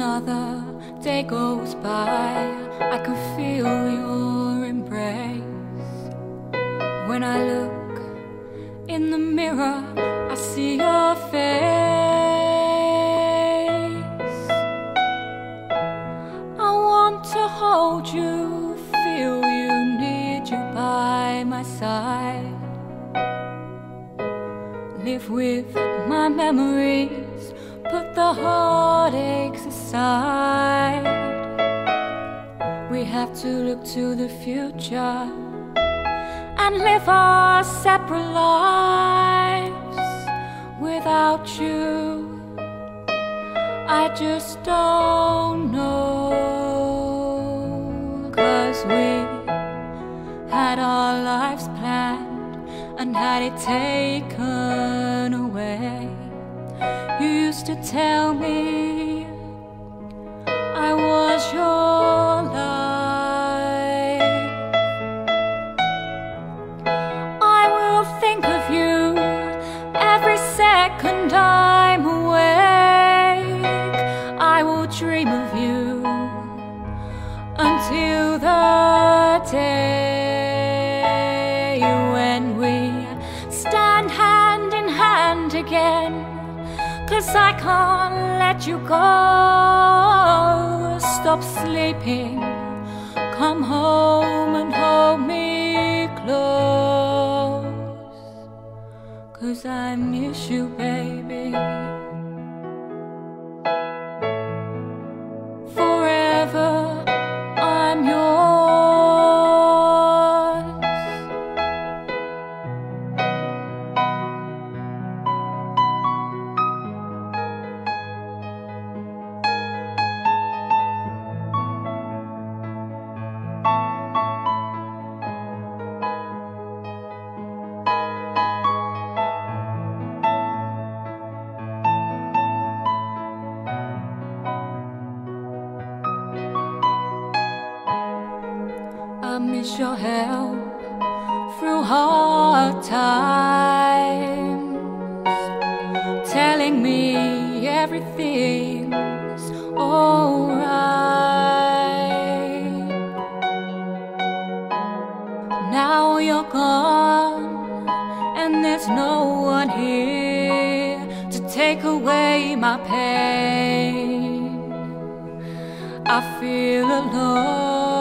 Another day goes by, I can feel your embrace. When I look in the mirror, I see your face. I want to hold you, feel you, need you by my side. Live with my memories, the heartaches aside. We have to look to the future and live our separate lives without you. I just don't know. Cause we had our lives planned and had it taken away. You used to tell me I was your life. I will think of you every second I'm awake. I will dream of you until the day when we stand hand in hand again. Cause I can't let you go. Stop sleeping, come home and hold me close. Cause I miss you, baby. Your help through hard times, telling me everything's alright. Now you're gone, and there's no one here to take away my pain. I feel alone.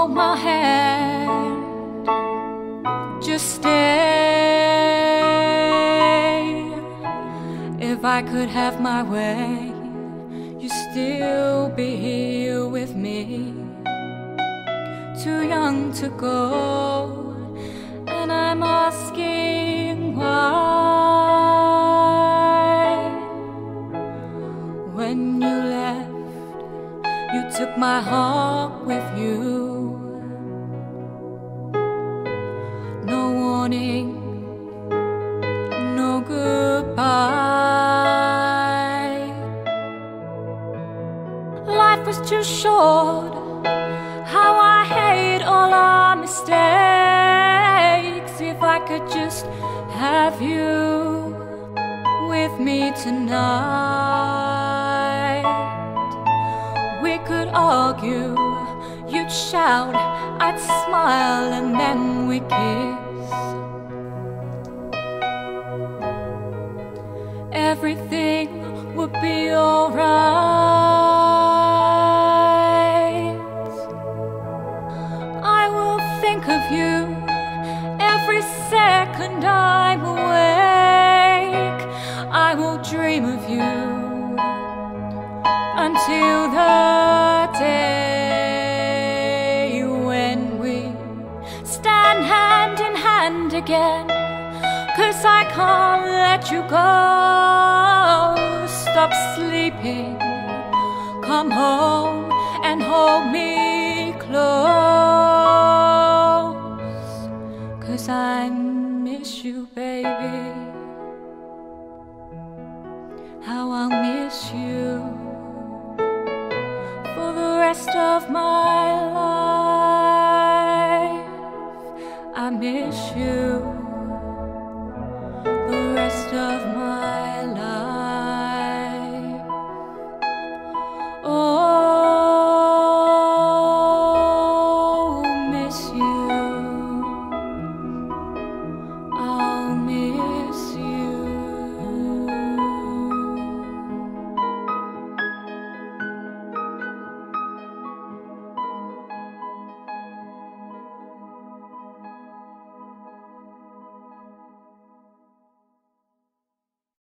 Hold my hand, just stay. If I could have my way, you'd still be here with me too young to go, and I'm asking why. When you left, you took my heart No no goodbye. Life was too short. How I hate all our mistakes. If I could just have you with me tonight, we could argue. You'd shout, I'd smile, and then we kiss. Everything would be alright. I will think of you every second I'm awake. I will dream of you until the again. Cause I can't let you go. Stop sleeping, come home and hold me close. Cause I miss you, baby. How I'll miss you for the rest of my you. The rest of my